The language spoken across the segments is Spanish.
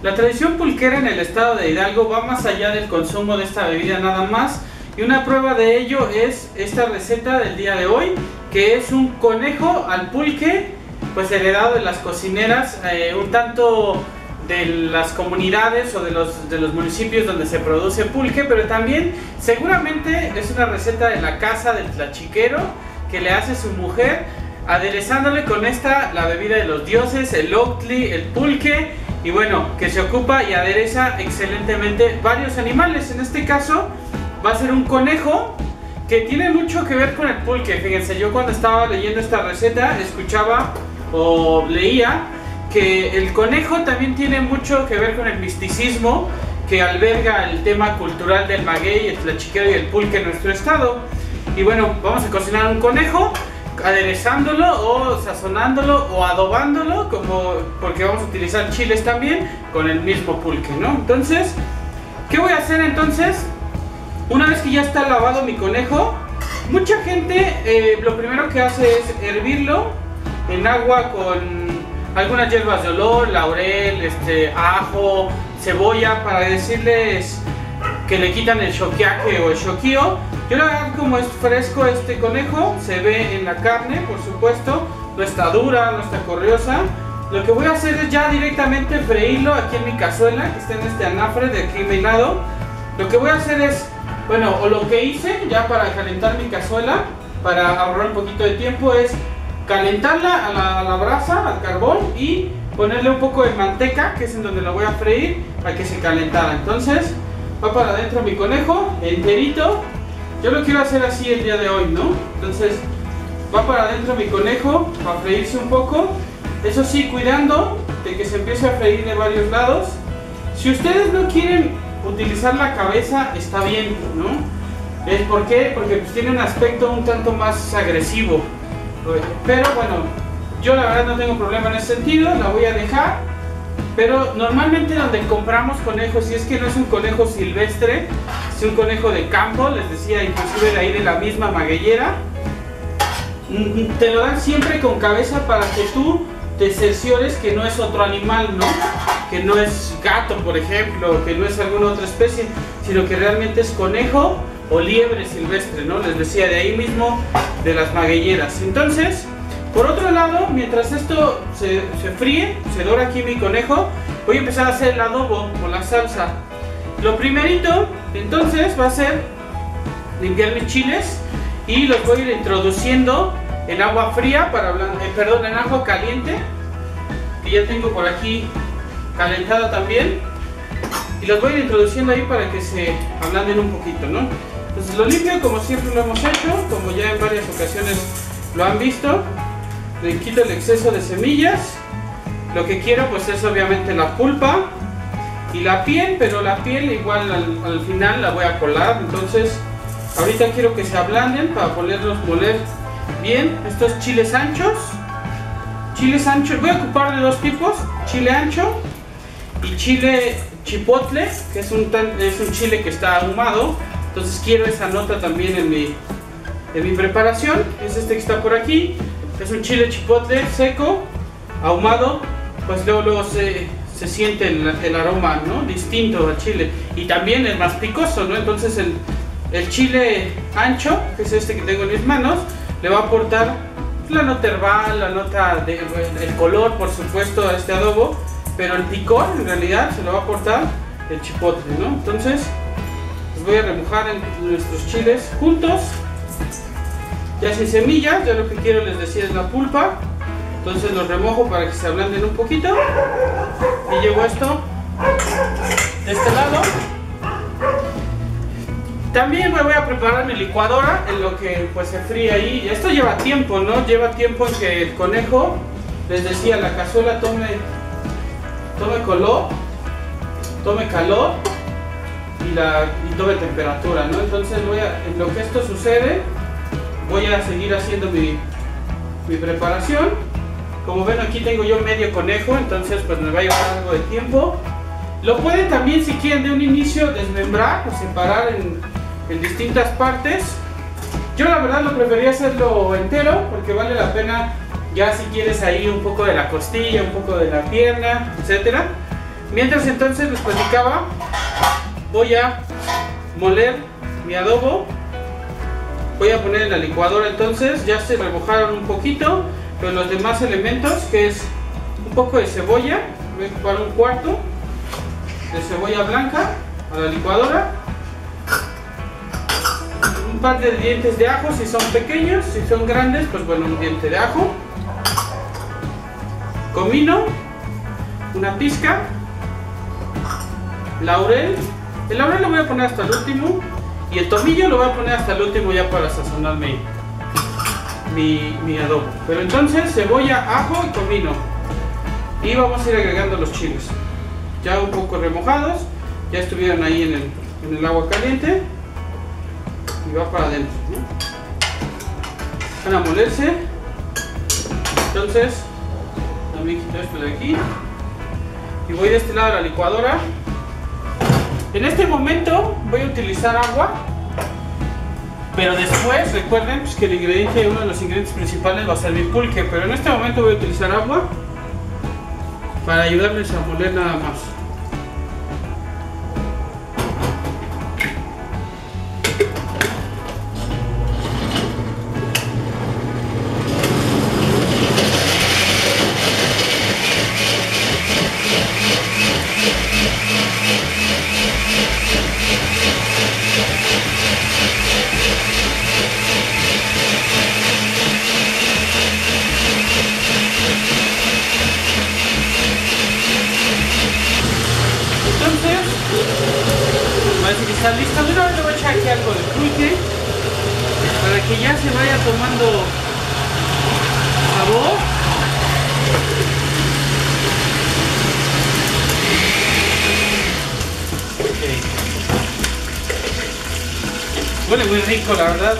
La tradición pulquera en el estado de Hidalgo va más allá del consumo de esta bebida nada más y una prueba de ello es esta receta del día de hoy que es un conejo al pulque pues heredado de las cocineras eh, un tanto de las comunidades o de los, de los municipios donde se produce pulque, pero también seguramente es una receta de la casa del tlachiquero que le hace su mujer, aderezándole con esta la bebida de los dioses, el octli, el pulque, y bueno, que se ocupa y adereza excelentemente varios animales. En este caso va a ser un conejo que tiene mucho que ver con el pulque. Fíjense, yo cuando estaba leyendo esta receta escuchaba o leía que el conejo también tiene mucho que ver con el misticismo que alberga el tema cultural del maguey, el tlachiquero y el pulque en nuestro estado. Y bueno, vamos a cocinar un conejo aderezándolo o sazonándolo o adobándolo como porque vamos a utilizar chiles también con el mismo pulque, ¿no? Entonces, ¿qué voy a hacer entonces? Una vez que ya está lavado mi conejo, mucha gente eh, lo primero que hace es hervirlo en agua con algunas hierbas de olor, laurel, este, ajo, cebolla, para decirles que le quitan el choquiaje o el choquío. Yo la verdad como es fresco este conejo, se ve en la carne, por supuesto, no está dura, no está corriosa. Lo que voy a hacer es ya directamente freírlo aquí en mi cazuela, que está en este anafre de aquí a mi lado. Lo que voy a hacer es, bueno, o lo que hice ya para calentar mi cazuela, para ahorrar un poquito de tiempo, es calentarla a la, brasa, al carbón y ponerle un poco de manteca, que es en donde la voy a freír, para que se calentara. Entonces, va para adentro mi conejo, enterito. Yo lo quiero hacer así el día de hoy, ¿no? Entonces, va para adentro mi conejo, para freírse un poco. Eso sí, cuidando de que se empiece a freír de varios lados. Si ustedes no quieren utilizar la cabeza, está bien, ¿no? ¿Es por qué? Porque pues, tiene un aspecto un tanto más agresivo. Pero bueno, yo la verdad no tengo problema en ese sentido, la voy a dejar. Pero normalmente donde compramos conejos, si es que no es un conejo silvestre, es un conejo de campo, les decía inclusive de ahí de la misma magueyera, mm, te lo dan siempre con cabeza para que tú te cerciores que no es otro animal, ¿no? Que no es gato, por ejemplo, que no es alguna otra especie, sino que realmente es conejo o liebre silvestre, ¿no? Les decía, de ahí mismo de las magueyeras. Entonces, por otro lado, mientras esto se, se fríe, se dora aquí mi conejo, voy a empezar a hacer el adobo o la salsa. Lo primerito, entonces, va a ser limpiar mis chiles y los voy a ir introduciendo en agua fría para eh, perdón, en agua caliente que ya tengo por aquí calentada también y los voy a ir introduciendo ahí para que se ablanden un poquito, ¿no? Entonces lo limpio como siempre lo hemos hecho, como ya en varias ocasiones lo han visto. Le quito el exceso de semillas. Lo que quiero pues es obviamente la pulpa y la piel, pero la piel igual al, final la voy a colar. Entonces ahorita quiero que se ablanden para poderlos moler bien. Estos chiles anchos. Chiles anchos, voy a ocupar de dos tipos, chile ancho y chile chipotle, que es un, es un chile que está ahumado entonces quiero esa nota también en mi, en mi preparación. Es este que está por aquí. Es un chile chipotle seco, ahumado. Pues luego, se, se siente el, el, aroma ¿no? distinto al chile. Y también es más picoso, ¿no? Entonces el, el chile ancho, que es este que tengo en mis manos, le va a aportar la nota herbal, la nota de, el color, por supuesto, a este adobo, pero el picor en realidad se lo va a aportar el chipotle, ¿no? Entonces, voy a remojar nuestros chiles juntos ya sin semillas, ya lo que quiero les decía es la pulpa entonces los remojo para que se ablanden un poquito y llevo esto de este lado también me voy a preparar mi licuadora en lo que pues se fríe ahí esto lleva tiempo, ¿no? lleva tiempo en que el conejo les decía la cazuela tome tome color tome calor y, la, y tome temperatura, ¿no? Entonces voy a, en lo que esto sucede, voy a seguir haciendo mi, mi preparación. Como ven aquí tengo yo medio conejo, entonces pues me va a llevar algo de tiempo. Lo pueden también si quieren de un inicio desmembrar o separar en, en distintas partes. Yo la verdad lo prefería hacerlo entero porque vale la pena ya si quieres ahí un poco de la costilla, un poco de la pierna, etcétera Mientras entonces les platicaba, voy a moler mi adobo. Voy a poner en la licuadora entonces, ya se remojaron un poquito, pero los demás elementos, que es un poco de cebolla, voy a ocupar un cuarto de cebolla blanca a la licuadora. Un par de dientes de ajo si son pequeños, si son grandes, pues bueno, un diente de ajo. Comino, una pizca, laurel. El laurel lo voy a poner hasta el último y el tomillo lo voy a poner hasta el último ya para sazonar mi, mi, adobo. Pero entonces cebolla, ajo y comino. Y vamos a ir agregando los chiles. Ya un poco remojados, ya estuvieron ahí en el, en el agua caliente. Y va para adentro. Van a molerse. Entonces, también quito esto de aquí. Y voy de este lado a la licuadora en este momento voy a utilizar agua, pero después recuerden pues, que el ingrediente, uno de los ingredientes principales va a ser mi pulque, pero en este momento voy a utilizar agua para ayudarles a moler nada más. Tomando sabor. Huele muy rico, la verdad.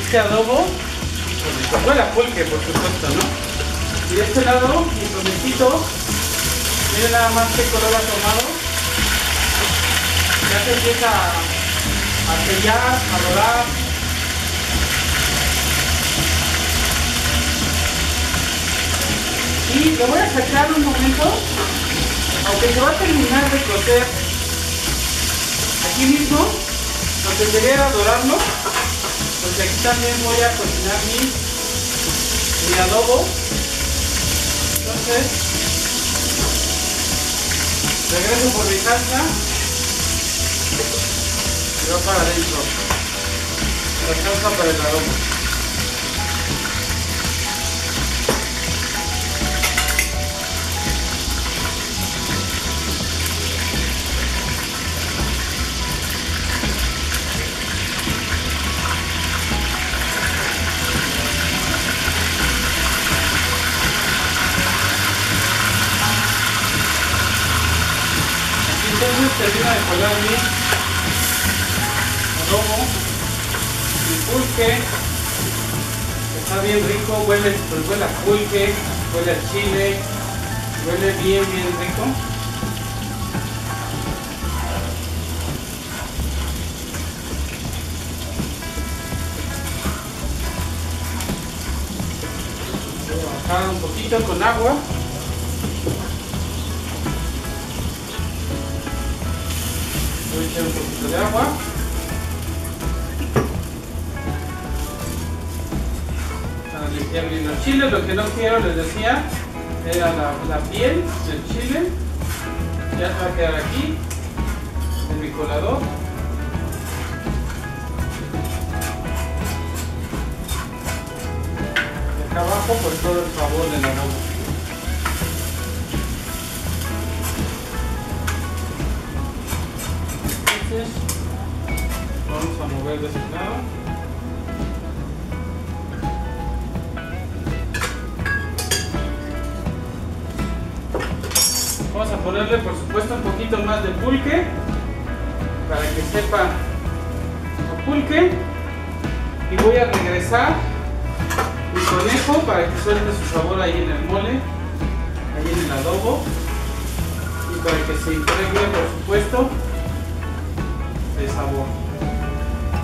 Este adobo huele a pulque, por supuesto, ¿no? Y de este lado, mi tomecito, miren nada más qué color ha tomado ya se empieza a sellar, a rodar. Y lo voy a sacar un momento, aunque se va a terminar de cocer aquí mismo, lo que sería dorarlo, porque aquí también voy a cocinar mi, mi adobo. Entonces, regreso por mi salsa va para adentro. La salsa para el aroma. Bien adobo, el pulque, está bien rico, huele, pues huele a pulque, huele a chile, huele bien, bien rico. Voy a bajar un poquito con agua. Un poquito de agua. limpiar bien los chiles. Lo que no quiero, les decía, era la, piel del chile. Ya se va a quedar aquí, en mi colador. Y acá abajo por todo el sabor de la ropa. Vamos a ponerle por supuesto un poquito más de pulque para que sepa a pulque. Y voy a regresar mi conejo para que suelte su sabor ahí en el mole, ahí en el adobo. Y para que se impregne por supuesto de sabor.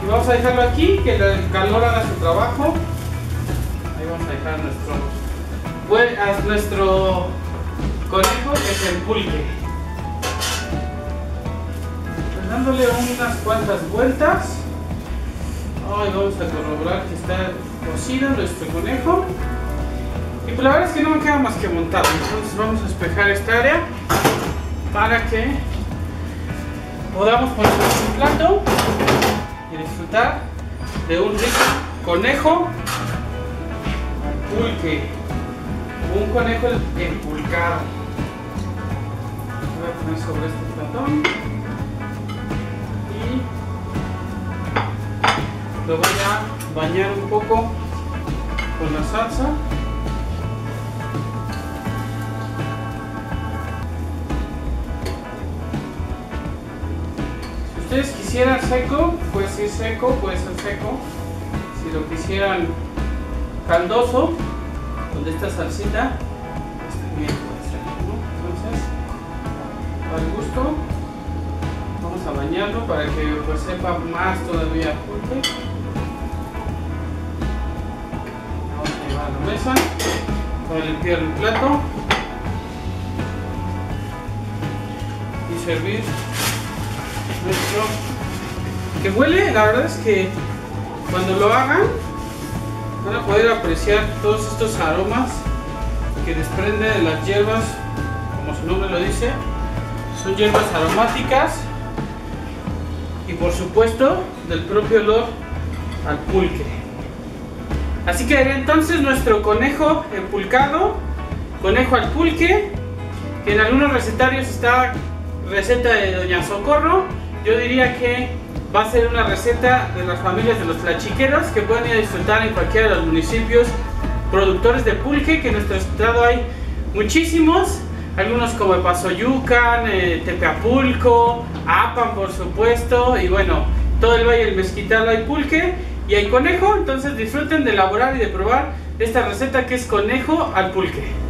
Vamos a dejarlo aquí, que el calor haga su trabajo. Ahí vamos a dejar nuestro, nuestro conejo es el pulque. dándole unas cuantas vueltas. Hoy vamos a corroborar que está cocido nuestro conejo. Y pues la verdad es que no me queda más que montar. Entonces vamos a espejar esta área para que podamos poner un plato disfrutar de un rico conejo pulque. Un conejo empulcado. Voy a poner sobre este platón. Y lo voy a bañar un poco con la salsa. Ustedes quisieran seco, pues es seco, puede ser seco. Si lo quisieran caldoso, donde esta salsita, pues también puede ser, ¿no? Entonces, al gusto, vamos a bañarlo para que pues sepa más todavía pulque. Vamos a llevar a la mesa para limpiar el plato y servir que huele, la verdad es que cuando lo hagan van a poder apreciar todos estos aromas que desprende de las hierbas, como su nombre lo dice, son hierbas aromáticas y por supuesto del propio olor al pulque. Así que entonces nuestro conejo empulcado, conejo al pulque, que en algunos recetarios está receta de Doña Socorro, yo diría que va a ser una receta de las familias de los tlachiqueros que pueden ir a disfrutar en cualquiera de los municipios. Productores de pulque, que en nuestro estado hay muchísimos, algunos como Pasoyucan, eh, Tepeapulco, Apan por supuesto, y bueno, todo el Valle del Mezquital hay pulque y hay conejo, entonces disfruten de elaborar y de probar esta receta que es conejo al pulque.